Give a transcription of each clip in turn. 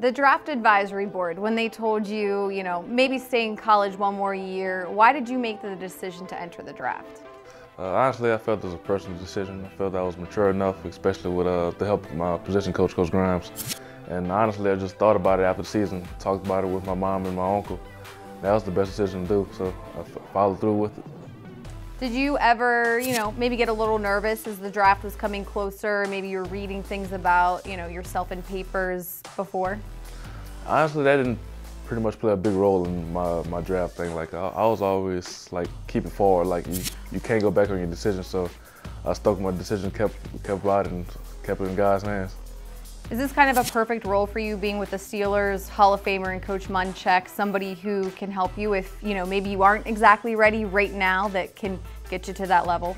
The draft advisory board, when they told you, you know, maybe stay in college one more year, why did you make the decision to enter the draft? Uh, honestly, I felt it was a personal decision. I felt I was mature enough, especially with uh, the help of my position coach, Coach Grimes. And honestly, I just thought about it after the season, talked about it with my mom and my uncle. That was the best decision to do, so I followed through with it. Did you ever, you know, maybe get a little nervous as the draft was coming closer? Maybe you were reading things about, you know, yourself in papers before? Honestly, that didn't pretty much play a big role in my, my draft thing. Like, I, I was always, like, keeping forward. Like, you, you can't go back on your decision, so I stuck my decision, kept, kept riding, kept it in God's hands. Is this kind of a perfect role for you being with the Steelers, Hall of Famer and Coach Munchak, somebody who can help you if, you know, maybe you aren't exactly ready right now that can get you to that level?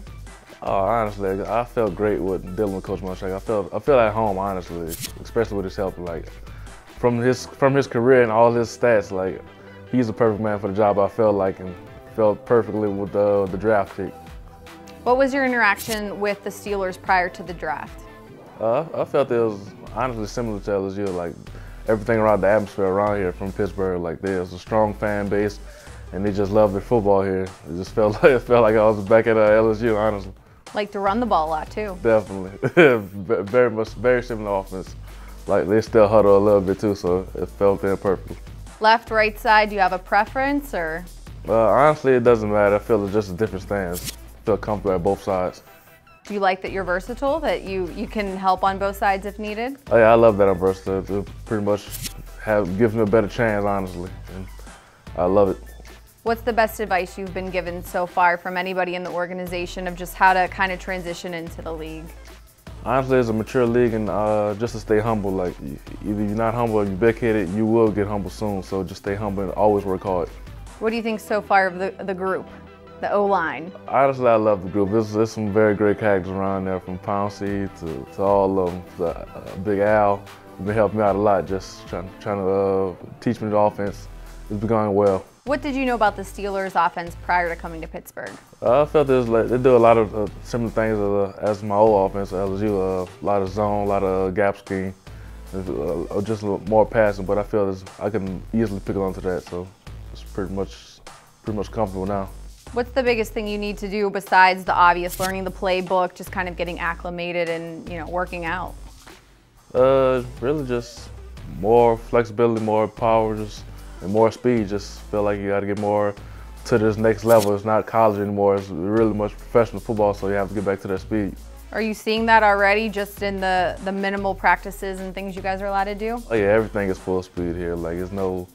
Oh, honestly, I felt great with dealing with Coach Munchak. I felt I feel at home, honestly, especially with his help. Like from his from his career and all his stats, like he's a perfect man for the job. I felt like and felt perfectly with the the draft pick. What was your interaction with the Steelers prior to the draft? Uh, I felt it was honestly similar to LSU. Like everything around the atmosphere around here from Pittsburgh, like there's a strong fan base, and they just love their football here. It just felt like it felt like I was back at uh, LSU, honestly. Like to run the ball a lot too. Definitely, very much, very similar offense. Like they still huddle a little bit too, so it felt in perfectly. Left, right side. Do you have a preference or? Uh, honestly, it doesn't matter. I feel it's just a different stance. I feel comfortable at both sides. Do you like that you're versatile, that you, you can help on both sides if needed? Oh yeah, I love that I'm versatile. To pretty much have gives me a better chance, honestly. And I love it. What's the best advice you've been given so far from anybody in the organization of just how to kind of transition into the league? Honestly, it's a mature league, and uh, just to stay humble. Like either you're not humble or you're big-headed, you will get humble soon. So just stay humble and always work hard. What do you think so far of the the group? The O-line? Honestly, I love the group. There's, there's some very great characters around there, from Pouncey to, to all of them. The, uh, Big Al, been helping me out a lot, just trying, trying to uh, teach me the offense. It's been going well. What did you know about the Steelers offense prior to coming to Pittsburgh? Uh, I felt like, they do a lot of uh, similar things as, uh, as, my old offense at LSU. Uh, a lot of zone, a lot of gap scheme, uh, just a little more passing. But I feel I can easily pick it onto that, so it's pretty much pretty much comfortable now. What's the biggest thing you need to do besides the obvious, learning the playbook, just kind of getting acclimated and you know working out? Uh, really just more flexibility, more power, just and more speed. Just feel like you got to get more to this next level. It's not college anymore. It's really much professional football, so you have to get back to that speed. Are you seeing that already, just in the the minimal practices and things you guys are allowed to do? Oh yeah, everything is full speed here. Like there's no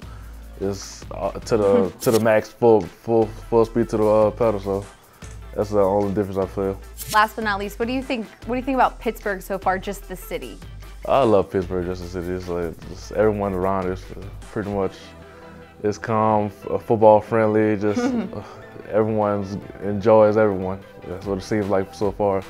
is uh, to the to the max, full full full speed to the uh, pedal. So that's the only difference I feel. Last but not least, what do you think? What do you think about Pittsburgh so far? Just the city. I love Pittsburgh, just the city. It's like just everyone around is pretty much. It's calm, uh, football friendly. Just uh, everyone enjoys everyone. That's what it seems like so far.